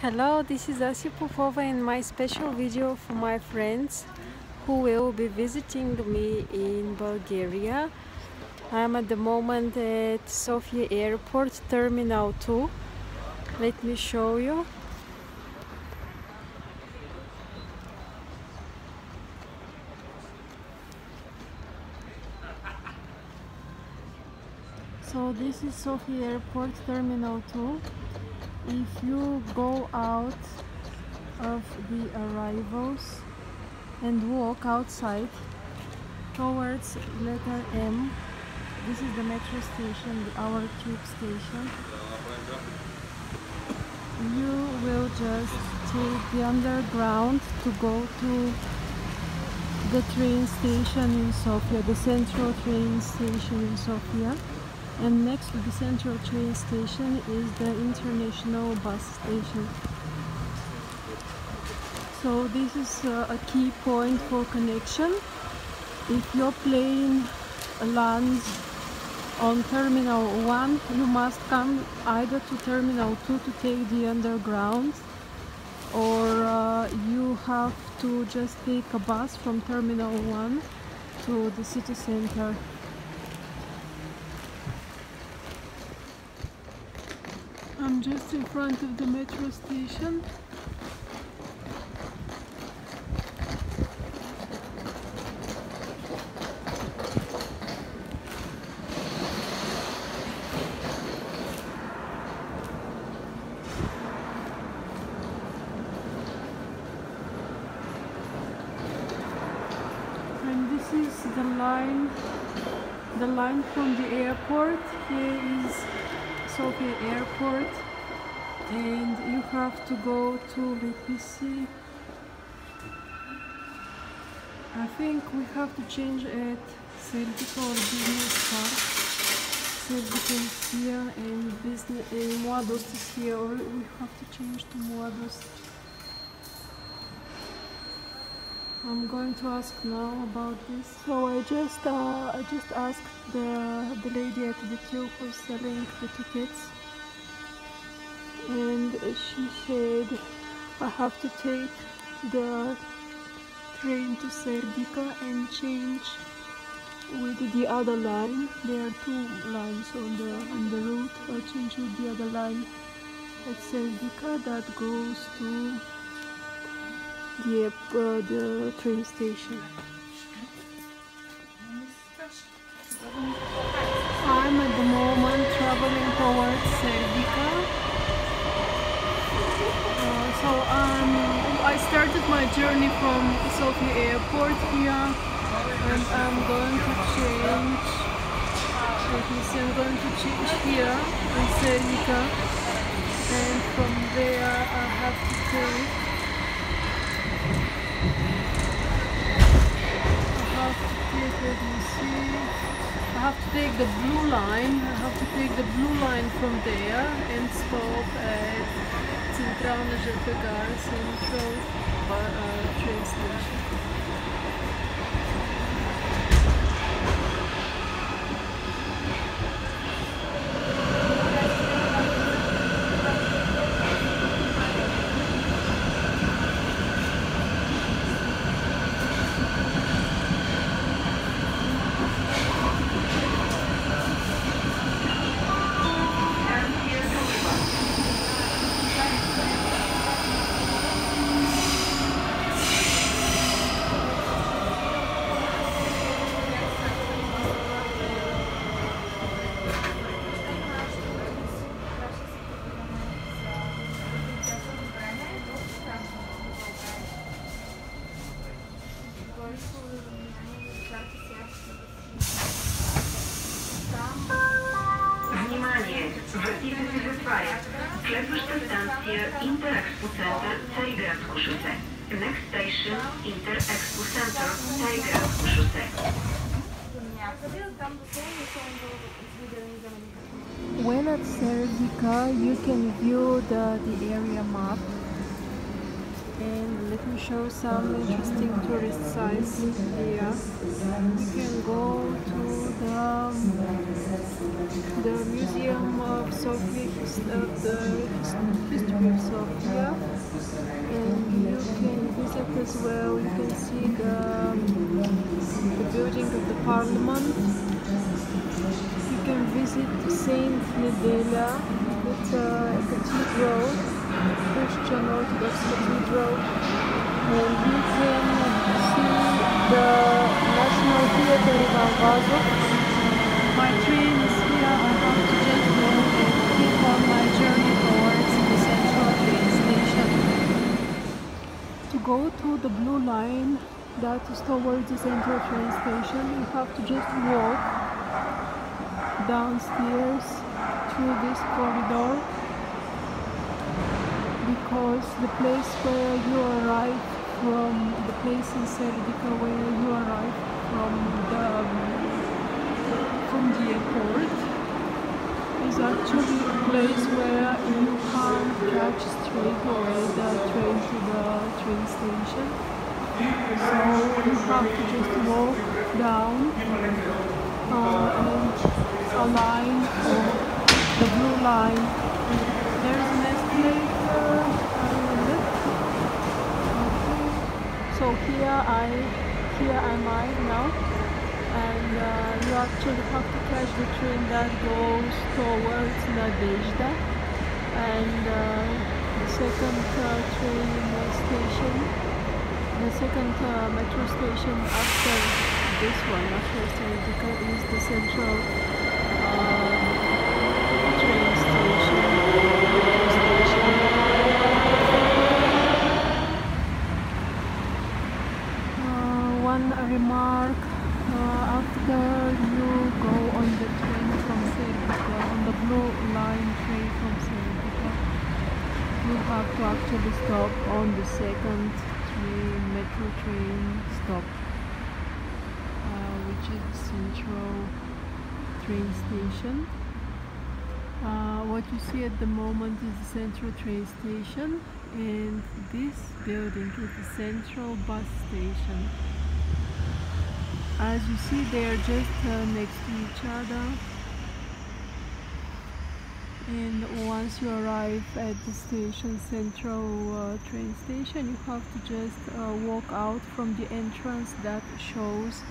Hello, this is Asya Popova in my special video for my friends who will be visiting me in Bulgaria. I'm at the moment at Sofia Airport Terminal 2. Let me show you. So this is Sofia Airport Terminal 2 if you go out of the arrivals and walk outside towards letter M this is the metro station our tube station. You will just take the underground to go to the train station in Sofia the central train station in Sofia and next to the central train station is the international bus station. So this is uh, a key point for connection. If your plane lands on terminal 1 you must come either to terminal 2 to take the underground or uh, you have to just take a bus from terminal 1 to the city center Just in front of the metro station. And this is the line the line from the airport here is Sofia airport and you have to go to let I think we have to change at Serdica or Business Park Serdica is here and business and Mladost is here. Or we have to change to Mladost I'm going to ask now about this. So I just uh, I just asked the the lady at the queue for selling the tickets, and she said I have to take the train to Serdica and change with the other line. There are two lines on the on the route. I change with the other line at Serdica that goes to the, uh, the train station. I'm at the moment traveling towards Serdica. Uh, so um, I started my journey from Sofia airport here and I'm going to change let me see, I'm going to change here in Serdica and from there I have to take let me see. I have to take the blue line. I have to take the blue line from there and stop at Central ležerka gare, Central train station. Внимание! Противник затваря. Следваща станция Интерекспо център Цариградско шосе. Next station Интерекспо център Цариградско шосе. When at Serdica, you can view the, the area map and let me show some interesting tourist sites here. You can go to the the Museum of Sofia, of the History of Sofia. And you can visit as well. You can see the, the building of the parliament. You can visit Saint Nedelya. It's a cathedral, Christian Orthodox cathedral. And you can see the National Theatre Ivan Vazov. My train is here. I have to go and keep on my journey towards the central train station. To go to the blue line that is towards the central train station, you have to just walk downstairs through this corridor because the place where you arrive from the place in Serdica where you arrive from the from the airport is actually a place where you can't catch straight away the train to the train station. So you have to just walk down uh, and align for the blue line. There's an escalator. uh, Okay. So here I here am I now. And uh, you actually have to catch the train that goes towards Nadezhda. And uh, the second uh, train station the second uh, metro station after this one after Serdica is the central uh, train station, metro station. Uh, one remark uh, after you go on the train from Serdica, on the blue line train from Serdica, you have to actually stop on the second metro train stop, uh, which is the central train station. Uh, what you see at the moment is the central train station and this building is the central bus station. As you see they are just uh, next to each other and once you arrive at the station central uh, train station you have to just uh, walk out from the entrance that shows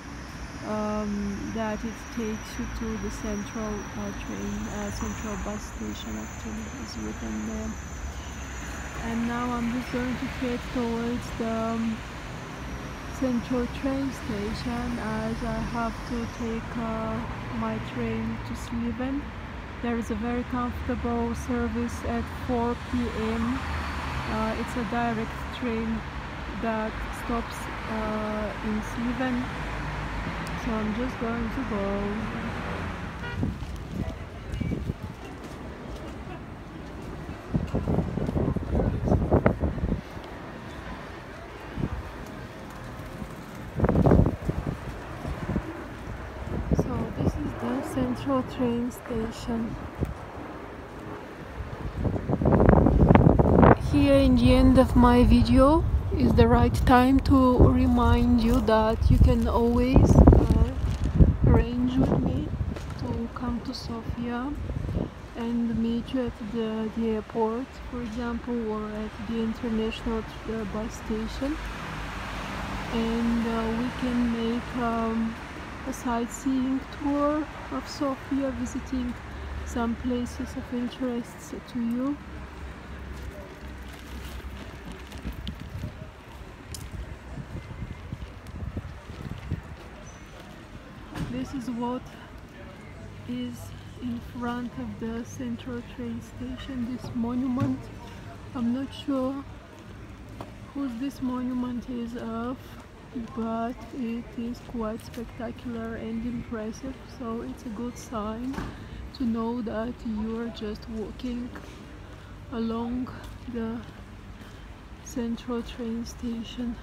um, that it takes you to the central uh, train, uh, central bus station actually is written there. And now I'm just going to head towards the um, central train station as I have to take uh, my train to Sliven. There is a very comfortable service at 4 p.m. Uh, it's a direct train that stops uh, in Sliven so I'm just going to go. So this is the train station. Here in the end of my video is the right time to remind you that you can always uh, arrange with me to come to Sofia and meet you at the, the airport, for example, or at the international uh, bus station. And uh, we can make um, a sightseeing tour of Sofia, visiting some places of interest to you. This is what is in front of the central train station, this monument. I'm not sure whose this monument is of, but it is quite spectacular and impressive, so it's a good sign to know that you are just walking along the central train station.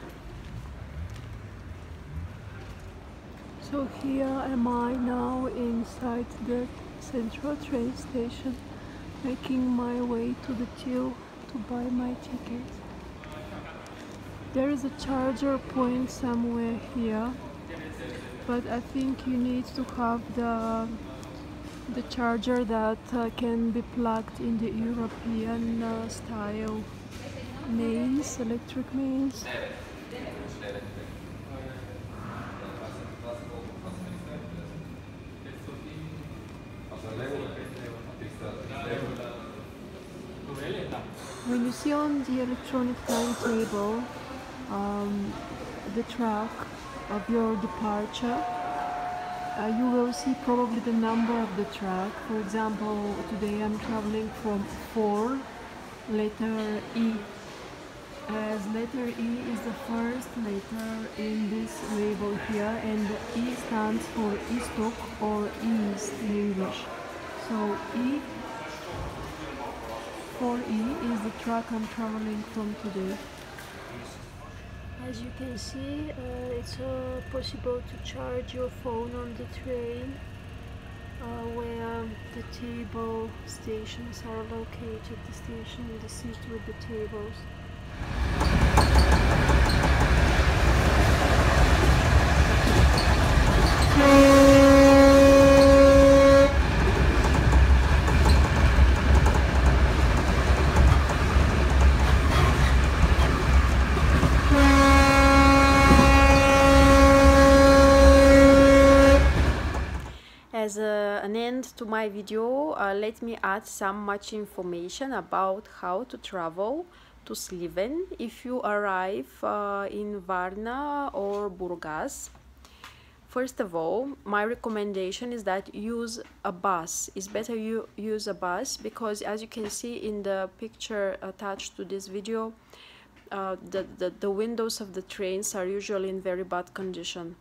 So here am I now inside the central train station making my way to the till to buy my ticket. There is a charger point somewhere here but I think you need to have the the charger that uh, can be plugged in the European uh, style mains, electric mains. When you see on the electronic timetable um, the track of your departure, uh, you will see probably the number of the track. For example, today I'm traveling from 4, letter E. As letter E is the first letter in this label here and E stands for Istok or East in English. So E 4E is the track I'm traveling from today. As you can see, uh, it's uh, possible to charge your phone on the train uh, where the table stations are located, the station the seat with the tables. As a, an end to my video, uh, let me add some much information about how to travel to Sliven if you arrive uh, in Varna or Burgas. First of all, my recommendation is that use a bus. It's better you use a bus because as you can see in the picture attached to this video, uh, the, the, the windows of the trains are usually in very bad condition.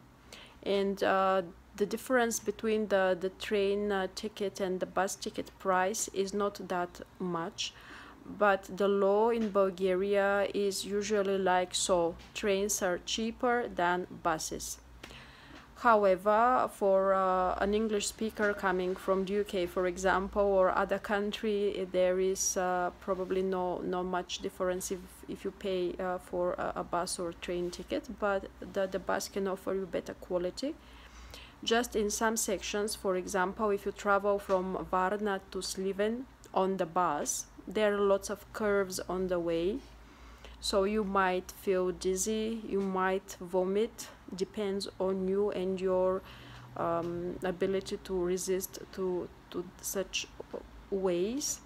And uh, the difference between the, the train uh, ticket and the bus ticket price is not that much but the law in Bulgaria is usually like so trains are cheaper than buses. However for uh, an English speaker coming from the UK for example or other country there is uh, probably no no much difference if, if you pay uh, for a, a, bus or train ticket but the, the bus can offer you better quality just in some sections for example if you travel from Varna to Sliven on the bus there are lots of curves on the way. So you might feel dizzy you might vomit depends on you and your um, ability to resist to to such ways.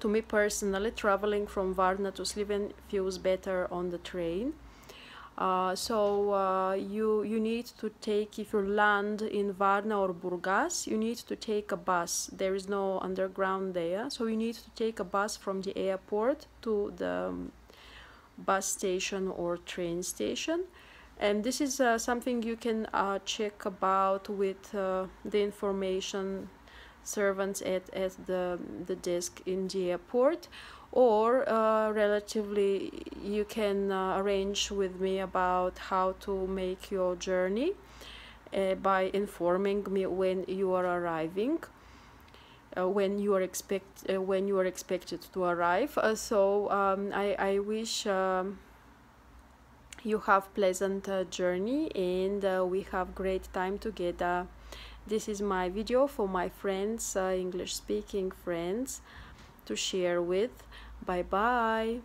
To me personally traveling from Varna to Sliven feels better on the train uh, so uh, you you need to take if you land in Varna or Burgas you need to take a bus. There is no underground there. So you need to take a bus from the airport to the um, bus station or train station. And this is uh, something you can uh, check about with uh, the information servants at, at the, the desk in the airport or uh, relatively you can uh, arrange with me about how to make your journey uh, by informing me when you are arriving uh, when you are expect uh, when you are expected to arrive uh, so um, I, I wish um, you have pleasant journey and we have great time together this is my video for my friends English speaking friends to share with. Bye bye.